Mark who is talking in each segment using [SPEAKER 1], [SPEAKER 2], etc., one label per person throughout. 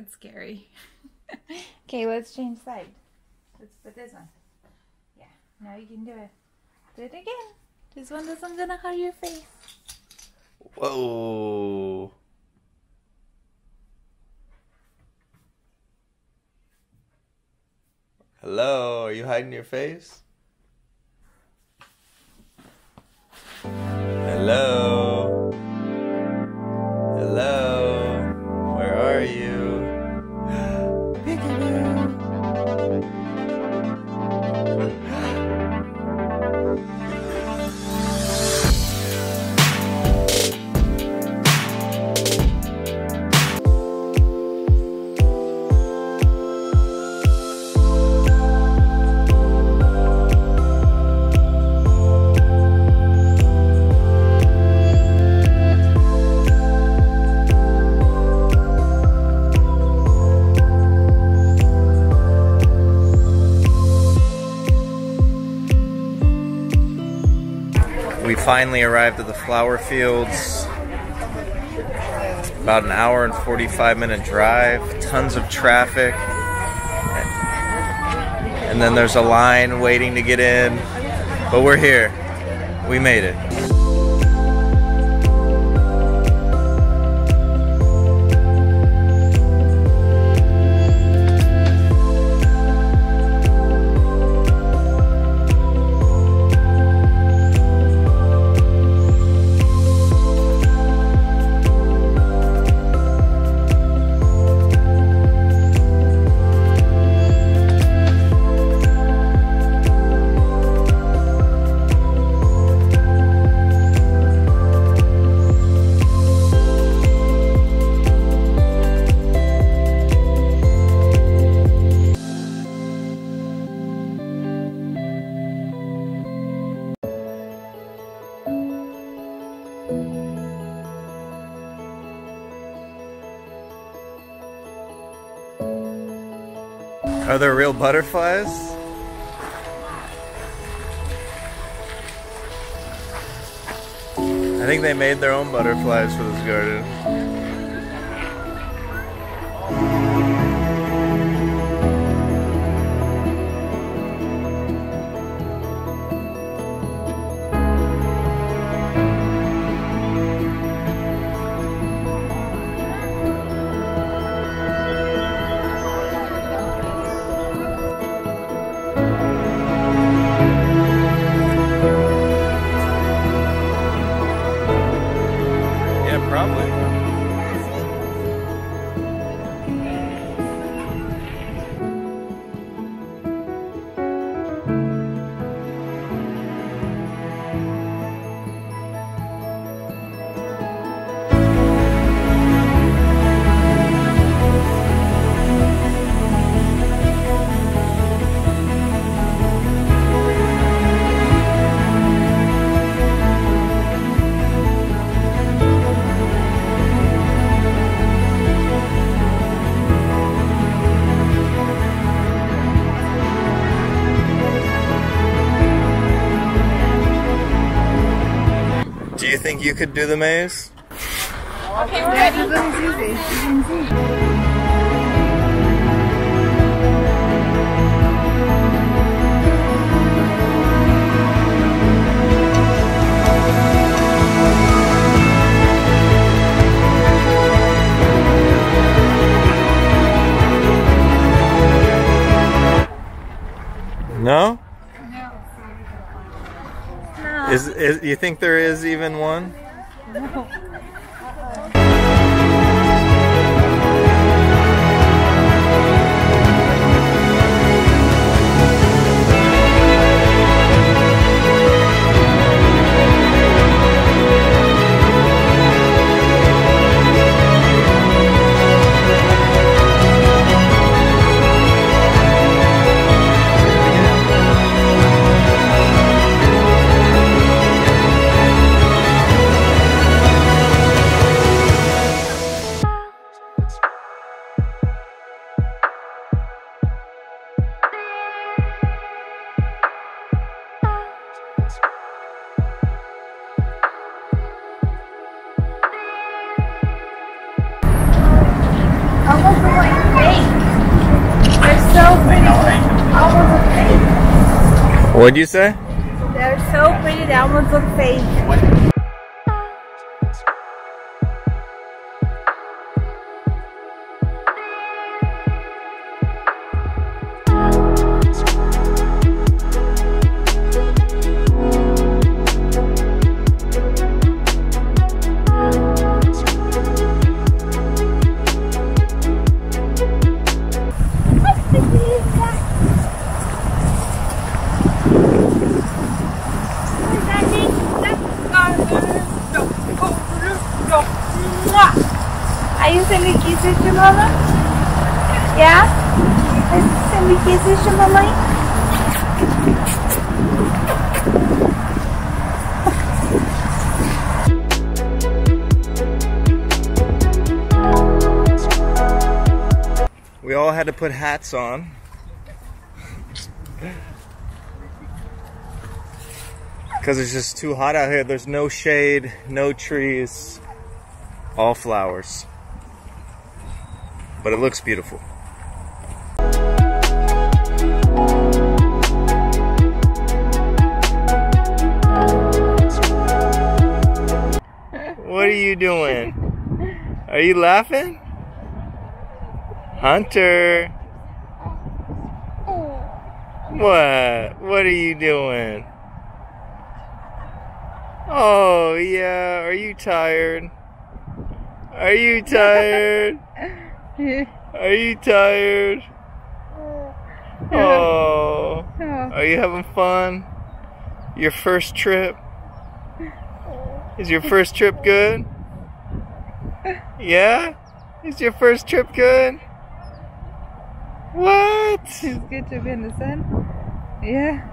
[SPEAKER 1] That's scary.
[SPEAKER 2] okay, let's change side. Let's put this one. Yeah, now you can do it. Do it again. This one doesn't gonna hurt your face.
[SPEAKER 3] Whoa. Hello, are you hiding your face? Hello. Hello. Finally arrived at the flower fields. About an hour and 45 minute drive, tons of traffic. And then there's a line waiting to get in. But we're here. We made it. Are there real butterflies? I think they made their own butterflies for this garden. Probably. You think you could do the maze?
[SPEAKER 1] Okay, we're ready.
[SPEAKER 3] Is, is you think there is even one? What'd you say?
[SPEAKER 1] They're so pretty. They almost look fake. Mama? Yeah? Are you sending kisses to mama?
[SPEAKER 3] We all had to put hats on. Because it's just too hot out here. There's no shade, no trees, all flowers. But it looks beautiful. What are you doing? Are you laughing? Hunter. What? What are you doing? Oh, yeah. Are you tired? Are you tired? Are you tired? Oh. Are you having fun? Your first trip? Is your first trip good? Yeah? Is your first trip good? What?
[SPEAKER 2] It's good to be in the sun. Yeah.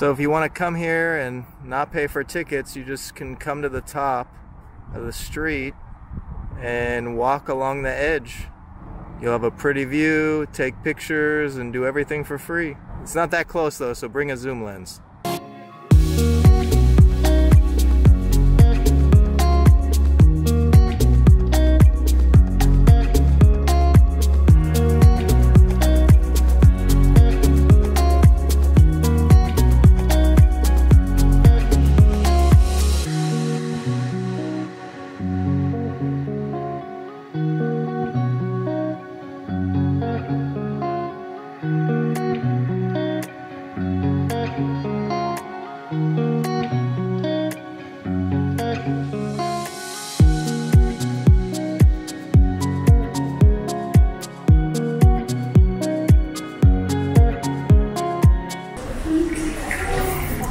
[SPEAKER 3] So if you want to come here and not pay for tickets, you just can come to the top of the street and walk along the edge. You'll have a pretty view, take pictures, and do everything for free. It's not that close though, so bring a zoom lens.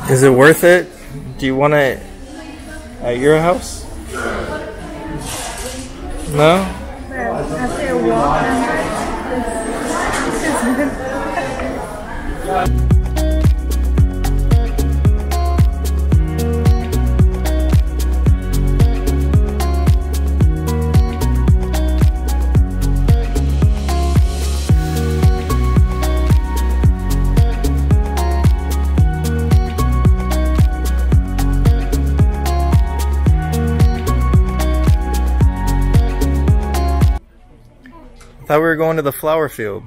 [SPEAKER 3] Is it worth it? Do you want it at your house? No?
[SPEAKER 1] I
[SPEAKER 3] thought we were going to the flower field.